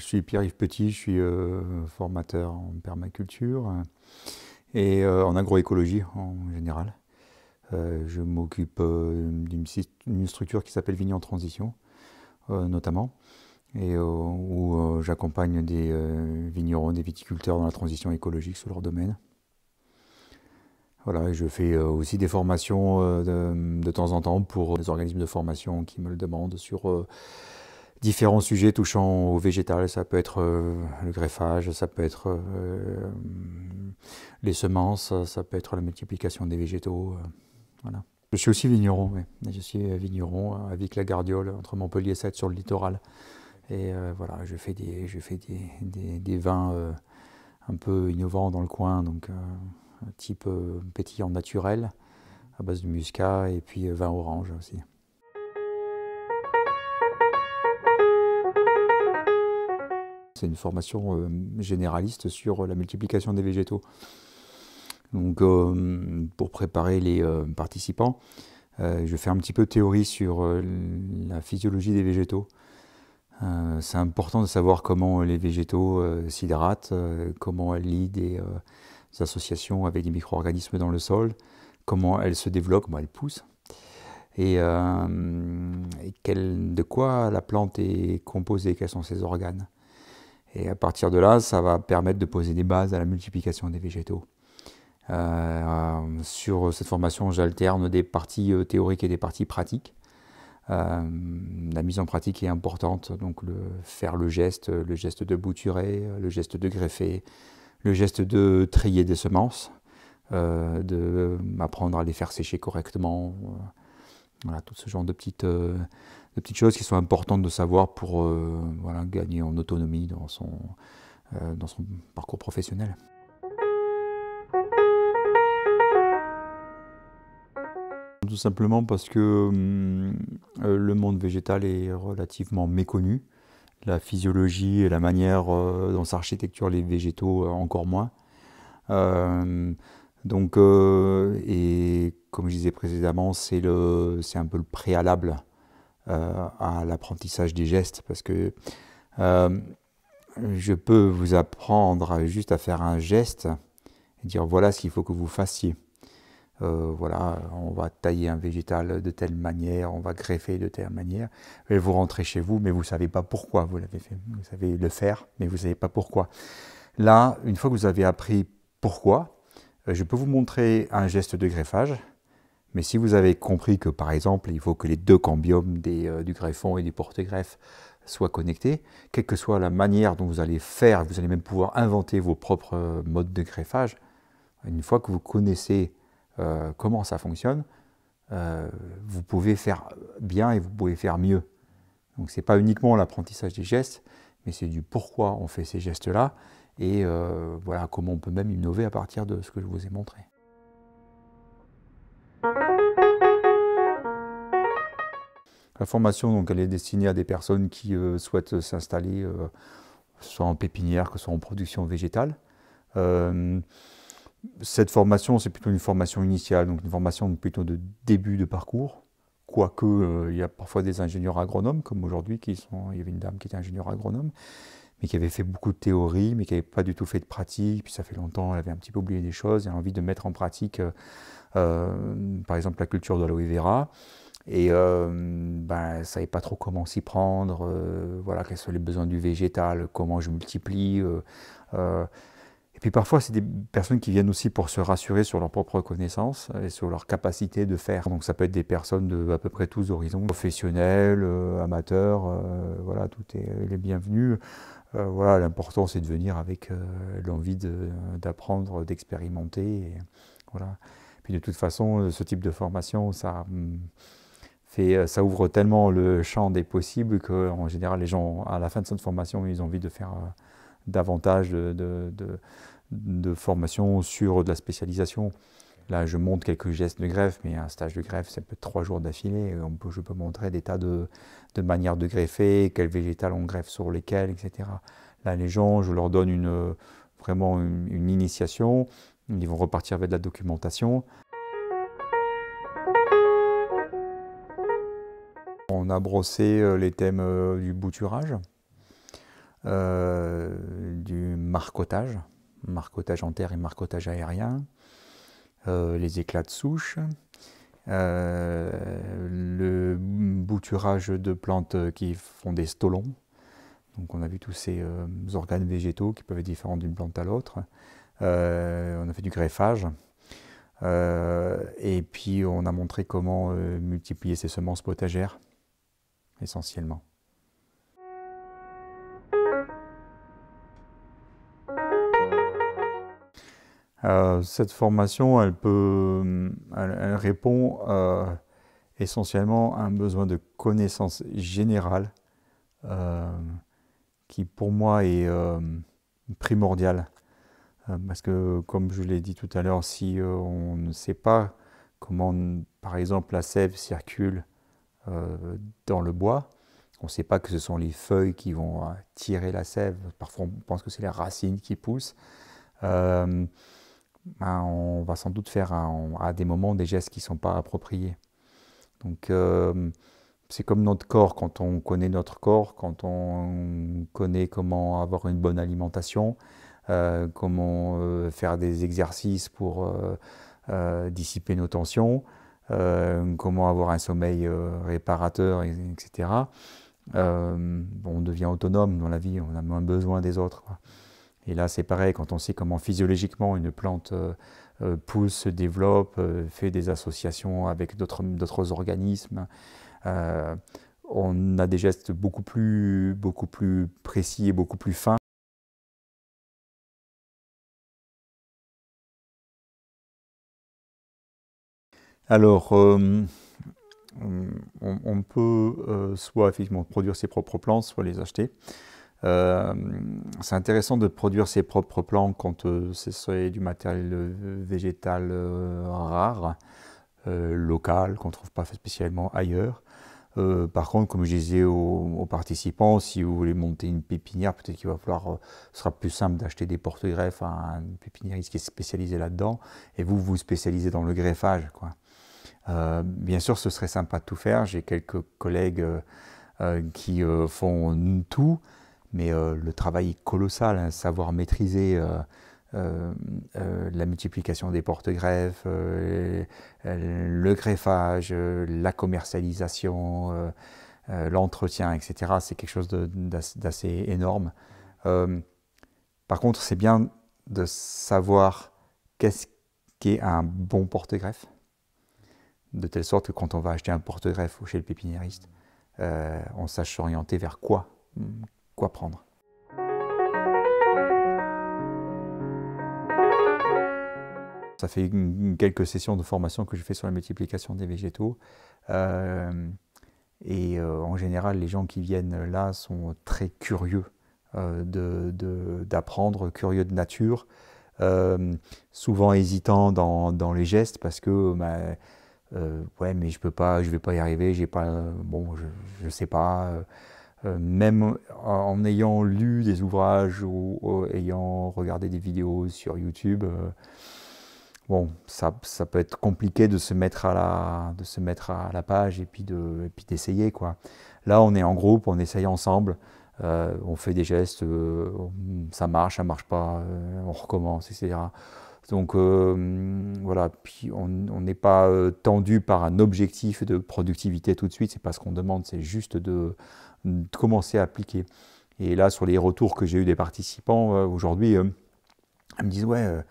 je suis Pierre-Yves Petit, je suis formateur en permaculture et en agroécologie en général. je m'occupe d'une structure qui s'appelle Vignes en Transition, notamment, et où j'accompagne des vignerons, des viticulteurs dans la transition écologique sur leur domaine. Voilà, je fais euh, aussi des formations euh, de, temps en temps pour des organismes de formation qui me le demandent sur euh, différents sujets touchant au végétal. Ça peut être le greffage, ça peut être les semences, ça peut être la multiplication des végétaux. voilà. Je suis aussi vigneron, je suis vigneron avec la Gardiole entre Montpellier et 7 sur le littoral. Et voilà, je fais des, je fais des, des vins un peu innovants dans le coin. Donc, type euh, pétillant naturel à base de muscat et puis euh, vin orange aussi. C'est une formation euh, généraliste sur la multiplication des végétaux. Donc, pour préparer les participants, je fais un petit peu de théorie sur la physiologie des végétaux. c'est important de savoir comment les végétaux s'hydratent, comment elles lient des, associations avec des micro-organismes dans le sol, comment elles se développent, comment elles poussent, et, euh, de quoi la plante est composée, quels sont ses organes. Et à partir de là, ça va permettre de poser des bases à la multiplication des végétaux. Euh, sur cette formation, j'alterne des parties euh, théoriques et des parties pratiques. la mise en pratique est importante, donc faire le geste, le geste de bouturer, le geste de greffer, le geste de trier des semences, euh, d'apprendre à les faire sécher correctement. Euh, voilà, tout ce genre de petites, euh, de petites choses qui sont importantes de savoir pour voilà, gagner en autonomie dans son, dans son parcours professionnel. Tout simplement parce que hum, le monde végétal est relativement méconnu la physiologie et la manière euh, dont s'architecturent les végétaux euh, encore moins. Euh, donc, et comme je disais précédemment, c'est un peu le préalable à l'apprentissage des gestes parce que je peux vous apprendre juste à faire un geste et dire voilà ce qu'il faut que vous fassiez. Euh, voilà, on va tailler un végétal de telle manière, on va greffer de telle manière. Et vous rentrez chez vous, mais vous ne savez pas pourquoi vous l'avez fait. Vous savez le faire, mais vous ne savez pas pourquoi. Là, une fois que vous avez appris pourquoi, euh, je peux vous montrer un geste de greffage. Mais si vous avez compris que, par exemple, il faut que les deux cambiomes euh, du greffon et du porte-greffe soient connectés, quelle que soit la manière dont vous allez faire, vous allez même pouvoir inventer vos propres modes de greffage. Une fois que vous connaissez euh, comment ça fonctionne, euh, vous pouvez faire bien et vous pouvez faire mieux. Donc ce n'est pas uniquement l'apprentissage des gestes, mais c'est du pourquoi on fait ces gestes-là et euh, voilà comment on peut même innover à partir de ce que je vous ai montré. La formation, donc, elle est destinée à des personnes qui souhaitent s'installer, soit en pépinière, que soit en production végétale cette formation, c'est plutôt une formation initiale, donc une formation plutôt de début de parcours. Quoique, euh, il y a parfois des ingénieurs agronomes, comme aujourd'hui. Il y avait une dame qui était ingénieure agronome, mais qui avait fait beaucoup de théorie, mais qui n'avait pas du tout fait de pratique. Puis ça fait longtemps, elle avait un petit peu oublié des choses, elle a envie de mettre en pratique, euh, euh, par exemple, la culture de l'aloe. Et ben, ne savait pas trop comment s'y prendre, voilà, quels sont les besoins du végétal, comment je multiplie. Et puis parfois, c'est des personnes qui viennent aussi pour se rassurer sur leur propre connaissance et sur leur capacité de faire. Donc ça peut être des personnes de à peu près tous horizons, professionnels, euh, amateurs, euh, voilà, tout est les bienvenus. Euh, voilà, l'important c'est de venir avec l'envie d'apprendre, d'expérimenter. Voilà. Puis de toute façon, ce type de formation, ça, hum, fait, ça ouvre tellement le champ des possibles qu'en général, les gens, à la fin de cette formation, ils ont envie de faire davantage de, de, formation sur de la spécialisation. Là, je montre quelques gestes de greffe, mais un stage de greffe, ça peut être trois jours d'affilée. Je peux montrer des tas de, manières de greffer, quel végétal on greffe sur lesquels, etc. Là, les gens, je leur donne vraiment une, initiation. Ils vont repartir avec de la documentation. On a brossé euh, les thèmes euh, du bouturage, du marcotage, marcotage en terre et marcotage aérien, les éclats de souche, le bouturage de plantes qui font des stolons. On a vu tous ces organes végétaux qui peuvent être différents d'une plante à l'autre. on a fait du greffage. Euh, et puis on a montré comment euh, multiplier ces semences potagères, essentiellement. Euh, cette formation, elle, répond essentiellement à un besoin de connaissance générale qui pour moi est primordial euh, parce que, comme je l'ai dit tout à l'heure, si euh, on ne sait pas comment, par exemple, la sève circule euh, dans le bois, on ne sait pas que ce sont les feuilles qui vont tirer la sève. Parfois, on pense que c'est les racines qui poussent. Ben, on va sans doute faire à des moments des gestes qui ne sont pas appropriés. Donc, c'est comme notre corps, quand on connaît notre corps, quand on connaît comment avoir une bonne alimentation, euh, comment euh, faire des exercices pour euh, dissiper nos tensions, comment avoir un sommeil réparateur, etc. on devient autonome dans la vie, on a moins besoin des autres. Et là, c'est pareil, quand on sait comment physiologiquement une plante pousse, se développe, fait des associations avec d'autres organismes, on a des gestes beaucoup plus, beaucoup plus précis et beaucoup plus fins Alors, euh, on, peut euh, soit produire ses propres plantes, soit les acheter. Euh, c'est intéressant de produire ses propres plantes quand c'est du matériel végétal rare, local, qu'on ne trouve pas spécialement ailleurs. par contre, comme je disais aux, participants, si vous voulez monter une pépinière, peut-être qu'il va falloir, ce sera plus simple d'acheter des porte-greffes à un pépiniériste qui est spécialisé là-dedans, et vous vous spécialisez dans le greffage. Euh, bien sûr, ce serait sympa de tout faire. J'ai quelques collègues euh, euh, qui font tout, mais le travail est colossal. Hein, savoir maîtriser la multiplication des porte-greffes, le greffage, la commercialisation, l'entretien, etc. C'est quelque chose d'assez énorme. par contre, c'est bien de savoir qu'est-ce qu'est un bon porte-greffe de telle sorte que quand on va acheter un porte-greffe chez le pépiniériste, euh, on sache s'orienter vers quoi, prendre. Ça fait quelques sessions de formation que je fais sur la multiplication des végétaux. Euh, et euh, en général, les gens qui viennent là sont très curieux d'apprendre, curieux de nature, souvent hésitants dans, les gestes parce que bah, euh, ouais, mais je peux pas, je vais pas y arriver, bon, je, ne sais pas. Euh, même en ayant lu des ouvrages ou, ayant regardé des vidéos sur YouTube, euh, bon, ça, peut être compliqué de se mettre à la, de se mettre à la page et puis de, puis d'essayer quoi. Là, on est en groupe, on essaye ensemble. on fait des gestes, ça marche, ça marche pas, on recommence, etc. Donc euh, voilà, puis on n'est pas euh, tendu par un objectif de productivité tout de suite, c'est pas ce qu'on demande, c'est juste de, commencer à appliquer. Et là, sur les retours que j'ai eu des participants euh, aujourd'hui, ils me disent ouais,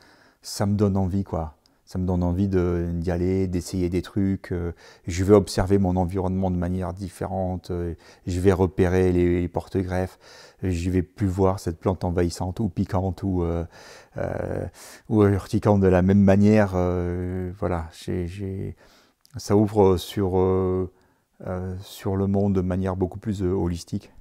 ça me donne envie quoi ça me donne envie d'y aller, d'essayer des trucs. Euh, je vais observer mon environnement de manière différente. Euh, je vais repérer les, porte-greffes. Je vais plus voir cette plante envahissante ou piquante ou, euh, ou urticante de la même manière. voilà, ça ouvre sur, sur le monde de manière beaucoup plus holistique.